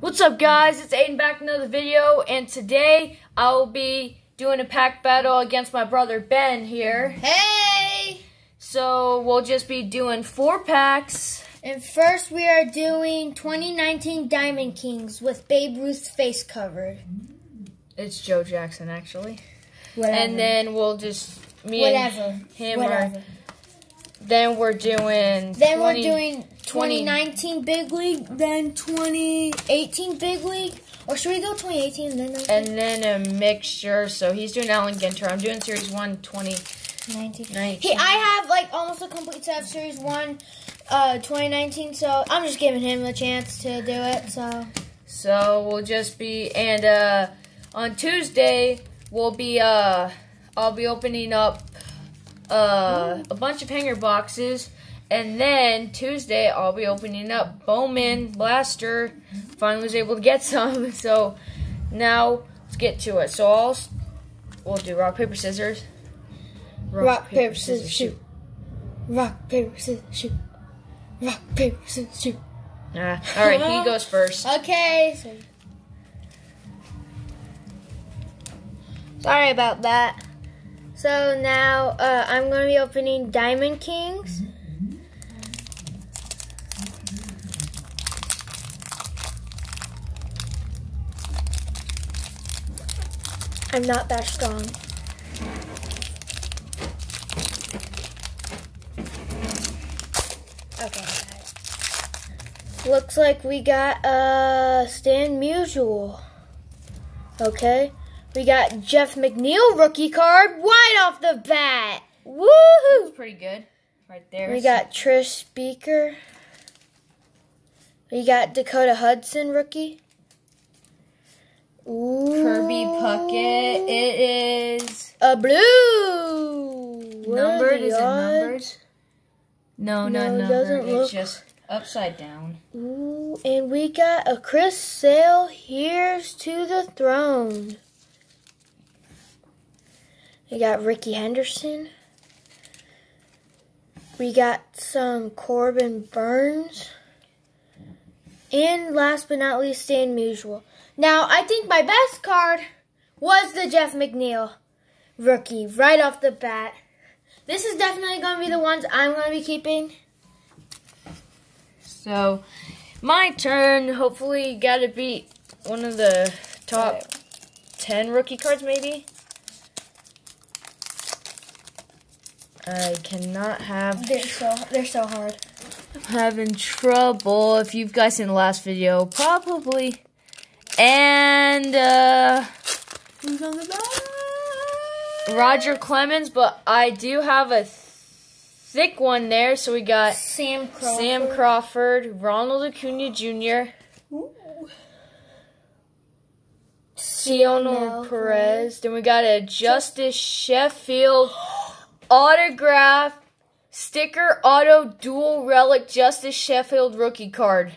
What's up guys, it's Aiden back with another video and today I will be doing a pack battle against my brother Ben here. Hey! So we'll just be doing four packs. And first we are doing 2019 Diamond Kings with Babe Ruth's face covered. It's Joe Jackson actually. Whatever. And then we'll just, me Whatever. and him Whatever. are, then we're doing Then 20 we're doing 20 2019 Big League, then 2018 Big League. Or should we go 2018 and then 19? and then a mixture. So he's doing Allen Ginter. I'm doing Series 1 2019. 19. Hey, I have like almost a complete set of Series 1 uh, 2019, so I'm just giving him a chance to do it. So So we'll just be and uh on Tuesday we'll be uh I'll be opening up uh a bunch of hanger boxes and then Tuesday I'll be opening up Bowman Blaster. Finally was able to get some. So now let's get to it. So I'll we'll do rock paper scissors. Rock, paper, scissors, shoot. Rock, paper, scissors, shoot. Rock, paper, scissors, shoot. Ah, all right, he goes first. Okay. So. Sorry about that. So now uh, I'm going to be opening Diamond Kings. I'm not that strong. Okay. Looks like we got uh Stan Musial. Okay. We got Jeff McNeil rookie card right off the bat. Woohoo! Pretty good, right there. We got Tris Speaker. We got Dakota Hudson rookie. Ooh. Kirby Puckett. It is A blue. What numbered. Is it numbered? No, No, not it numbered. it's just upside down. Ooh, and we got a Chris Sale. Here's to the throne. We got Rickey Henderson. We got some Corbin Burnes. And last but not least, Stan Musial. Now, I think my best card was the Jeff McNeil rookie right off the bat. This is definitely going to be the ones I'm going to be keeping. So, my turn. Hopefully, got to beat one of the top ten rookie cards, maybe. I cannot have. They're so they're so hard. I'm having trouble. If you've guys seen the last video, probably. And uh, Who's on the back? Roger Clemens, but I do have a thick one there. So we got Sam Crawford. Sam Crawford, Ronald Acuna Jr., Ooh. Cionel Perez. Then we got a Justice Sheffield autograph sticker auto dual relic Justice Sheffield rookie card.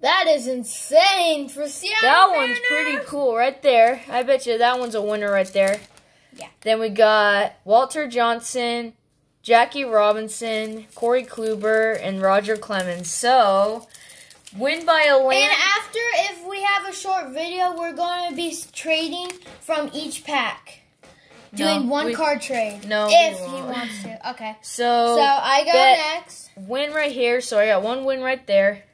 That is insane for Seattle. That one's pretty cool right there. I bet you that one's a winner right there. Yeah. Then we got Walter Johnson, Jackie Robinson, Corey Kluber, and Roger Clemens. So, win by a And after, if we have a short video, we're going to be trading from each pack. Doing No, one we- card trade. No, If he wants to. Okay. So, So I go next. win right here. So I got one win right there.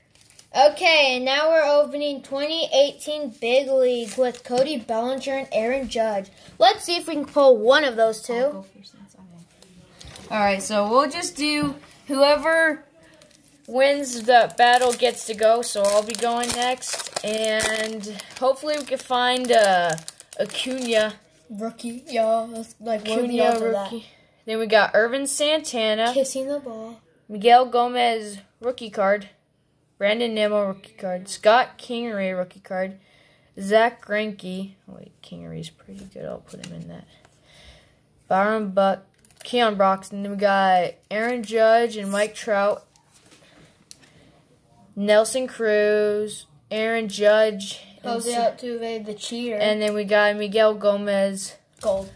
Okay, and now we're opening 2018 Big League with Cody Bellinger and Aaron Judge. Let's see if we can pull one of those two. All right, so we'll just do whoever wins the battle gets to go. So I'll be going next, and hopefully we can find uh, Acuna. Rookie, yeah, that's like what are the Acuna odds of that? rookie. Then we got Ervin Santana, Kissing the ball. Miguel Gomez rookie card, Brandon Nimmo rookie card, Scott Kingery rookie card, Zack Greinke. Oh, wait, Kingery's pretty good. I'll put him in that. Byron Buck, Keon Broxton. Then we got Aaron Judge and Mike Trout. Nelson Cruz, Aaron Judge, Jose Altuve, the cheater. and then we got Miguel Gomez. gold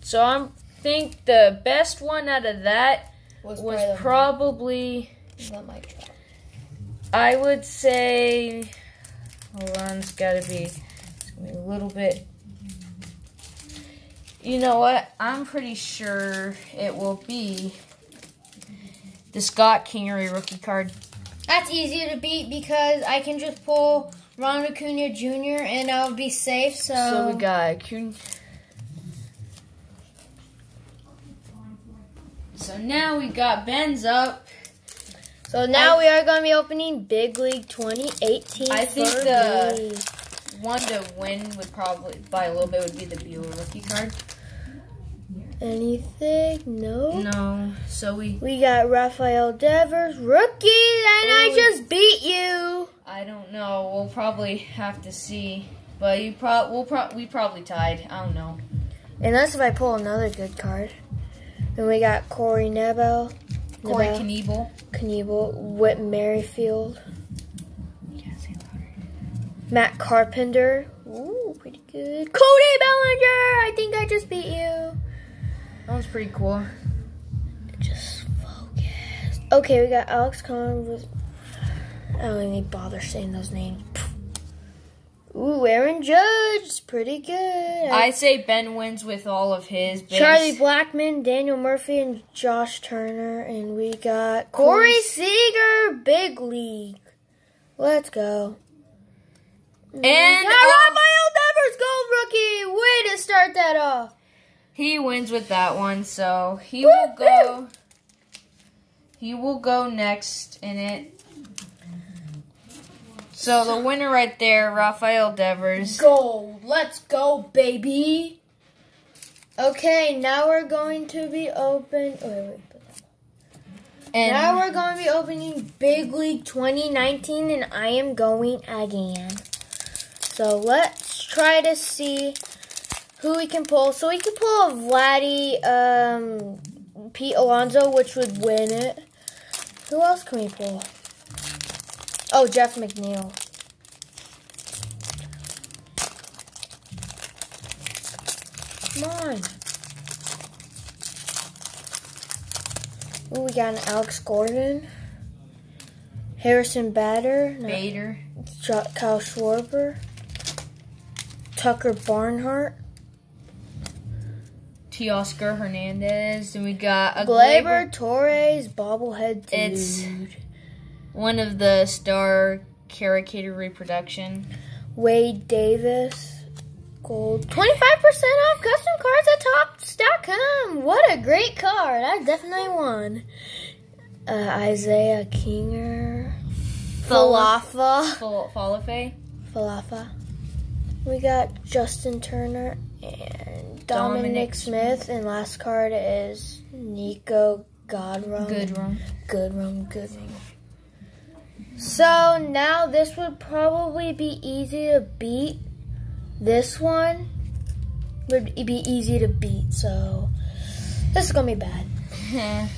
So I think the best one out of that was, was probably probably the, the Mike Trout. I would say Hold on, it's gotta be, it's gonna be a little bit. You know what? I'm pretty sure it will be the Scott Kingery rookie card. That's easy to beat because I can just pull Ron Acuna Jr. and I'll be safe. So, So we got Kun. So now we got Ben's up. So now we are going to be opening Big League 2018. I think the- me. One to win would probably by a little bit would be the Buehler rookie card. Anything no. No, so we We got Rafael Devers, rookie, and I just beat you. I don't know. We'll probably have to see. But you pro we'll pro we probably tied. I don't know. Unless if I pull another good card. Then we got Corey Knebel, Corey Knebel, Knievel. Knievel, Whit Merrifield, Matt Carpenter. Ooh, pretty good. Cody Bellinger. I think I just beat you. That was pretty cool. Just focus. Okay, we got Alex Conn with. I don't even bother saying those names. Ooh, Aaron Judge, pretty good. I say Ben wins with all of his. Base. Charlie Blackmon, Daniel Murphy, and Josh Turner, and we got Corey Corey- Seager, big league. Let's go. and uh, Rafael Devers, gold rookie. Way to start that off. He wins with that one. So he will go. He will go next in it. So the winner right there, Rafael Devers. Gold. Let's go, baby. Okay, now we're going to be open. Oh, wait, wait. And Now we're going to be opening Big League 2019, and I am going again. So let's try to see who we can pull. So we can pull a Vladdy, um, Pete Alonso, which would win it. Who else can we pull? Oh, Jeff McNeil. Come on. Ooh, we got an Alex Gordon. Harrison Bader. Bader. Kyle Schwarber. Tucker Barnhart. Teoscar Hernandez. And we got a Gleyber Torres. Bobblehead dude. It's- one of the star caricature reproduction. Wade Davis. Gold. 25% off custom cards at topps.com. What a great card. I definitely won. Uh, Isaiah Kinger. Falafa. Fal- Falafe. Falafa. We got Justin Turner and Dominic, Dominic Smith. And last card is Niko Goodrum. Good run. Good room, good room. So now this would probably be easy to beat. This one would be easy to beat. So this is gonna be bad.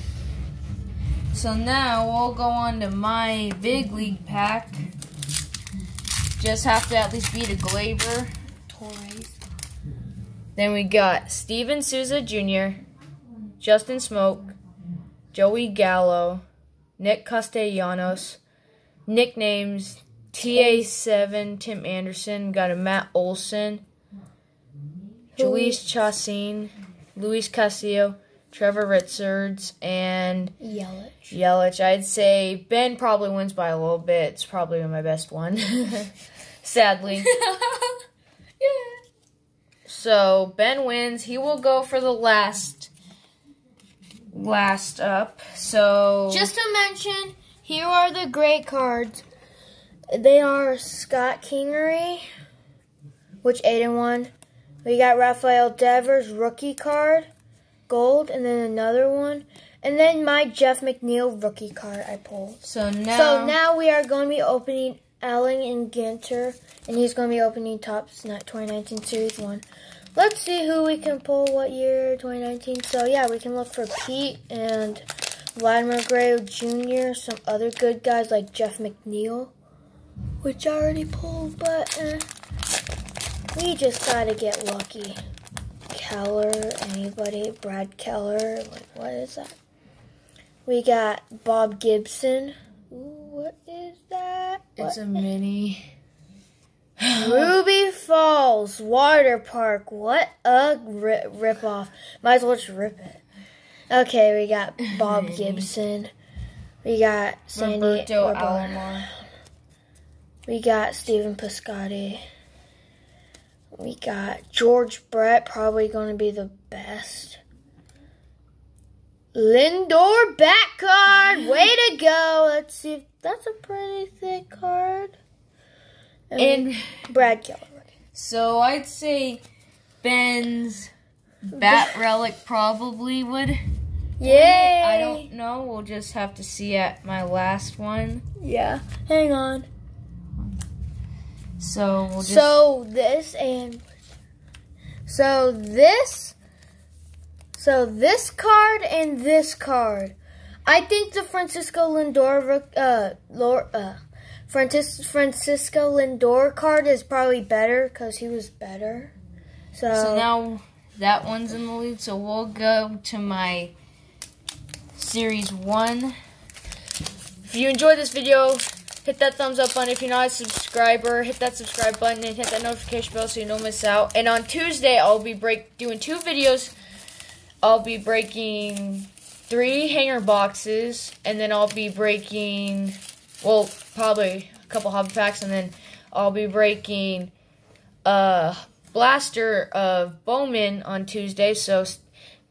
so now we'll go on to my big league pack. Just have to at least beat a Gleyber. Torres. Then we got Steven Souza Jr., Justin Smoak, Joey Gallo, Nick Castellanos, nicknames TA7, Tim Anderson, got a Matt Olson, Luis Chassin, Luis Castillo, Trevor Richards, and Yelich. Yelich. I'd say Ben probably wins by a little bit. It's probably my best one. Sadly. So Ben wins. He will go for the last last up. So Just to mention, here are the great cards. They are Scott Kingery, which Aiden won. We got Rafael Devers rookie card, gold, and then another one. And then my Jeff McNeil rookie card I pulled. so now, So now we are going to be opening Allen and Ginter, and he's going to be opening Topps 2019 Series 1. Let's see who we can pull what year, 2019. So yeah, we can look for Pete and Vladimir Guerrero Jr., some other good guys like Jeff McNeil, which I already pulled, but eh. we just got to get lucky. Keller, anybody, Brad Keller, like what is that? We got Bob Gibson. Ooh, what is that? it's What? a mini. Ruby Falls Water Park. What a ri- rip off. Might as well just rip it. Okay, we got Bob Gibson. We got Sandy Roberto. Alomar. We got Stephen Piscotty. We got George Brett, probably going to be the best. Lindor back card. Way to go. Let's see if that's a pretty thick card. And Brad Keller. So I'd say Ben's Bat Relic probably would. Yay. I don't know. We'll just have to see at my last one. Yeah. Hang on. So we'll just. So this and so this so this card and this card. I think the Francisco Lindor uh Lor, uh Francis, Francisco Lindor card is probably better because he was better. So, So now that one's in the lead. So we'll go to my series one. If you enjoyed this video, hit that thumbs up button. If you're not a subscriber, hit that subscribe button and hit that notification bell so you don't miss out. And on Tuesday, I'll be break doing two videos. I'll be breaking three hanger boxes, and then I'll be breaking, well, probably a couple hobby packs, and then I'll be breaking a blaster of Bowman on Tuesday, so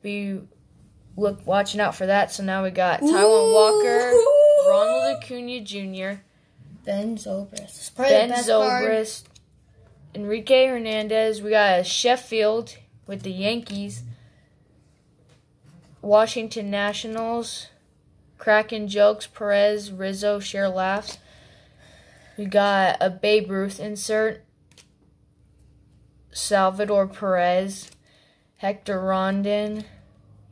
be look watching out for that. So now we got Taijuan Walker, Ronald Acuna Jr., Ben Zobrist. Ben best card. Zobrist, Enrique Hernandez. We got a Sheffield with the Yankees, Washington Nationals, Kraken Jokes, Perez, Rizzo, Share Laughs. We got a Babe Ruth insert, Salvador Perez, Hector Rondon,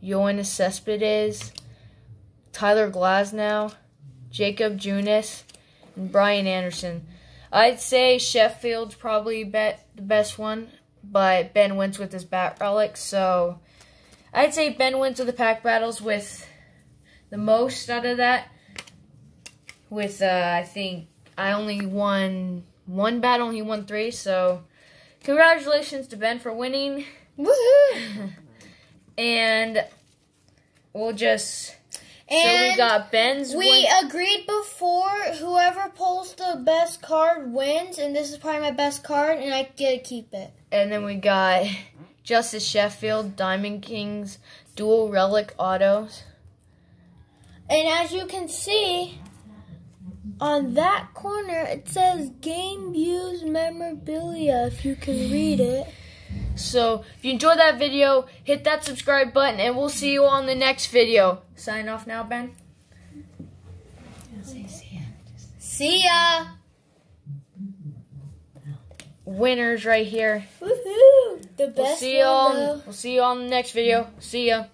Yoenis Cespedes, Tyler Glasnow, Jakob Junis, and Brian Anderson. I'd say Sheffield's probably bet the best one, but Ben wins with his bat relic, so I'd say Ben wins with the pack battles with the most out of that. With uh, I think I only won one battle, he won three, so congratulations to Ben for winning. Woohoo! And we'll just so we got Ben's We win- agreed before whoever pulls the best card wins, and this is probably my best card, and I get to keep it. And then we got Justice Sheffield, Diamond Kings, dual relic autos. And as you can see, on that corner it says game used memorabilia if you can read it. So if you enjoyed that video, hit that subscribe button and we'll see you on the next video. Sign off now, Ben. See ya! Winners right here. Woohoo! The We'll best see you one on though. we'll see you on the next video. See ya.